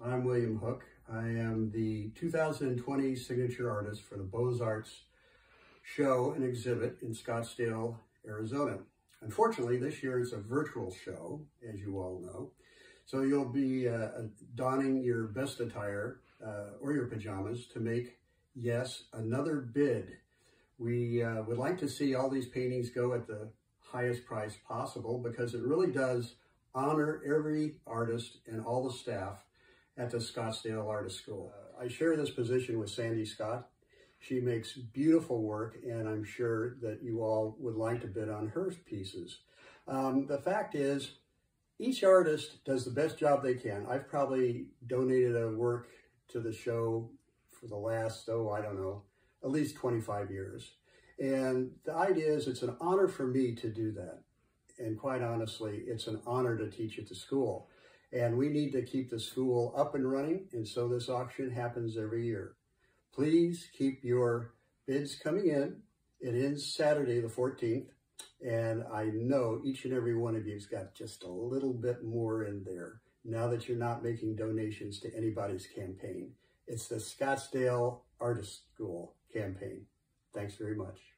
I'm William Hook. I am the 2020 signature artist for the Beaux-Arts show and exhibit in Scottsdale, Arizona. Unfortunately, this year it's a virtual show, as you all know. So you'll be uh, donning your best attire uh, or your pajamas to make, yes, another bid. We uh, would like to see all these paintings go at the highest price possible because it really does honor every artist and all the staff at the Scottsdale Artist School. Uh, I share this position with Sandy Scott. She makes beautiful work, and I'm sure that you all would like to bid on her pieces. Um, the fact is, each artist does the best job they can. I've probably donated a work to the show for the last, oh, I don't know, at least 25 years. And the idea is it's an honor for me to do that. And quite honestly, it's an honor to teach at the school. And we need to keep the school up and running. And so this auction happens every year. Please keep your bids coming in. It ends Saturday, the 14th. And I know each and every one of you's got just a little bit more in there now that you're not making donations to anybody's campaign. It's the Scottsdale Artist School campaign. Thanks very much.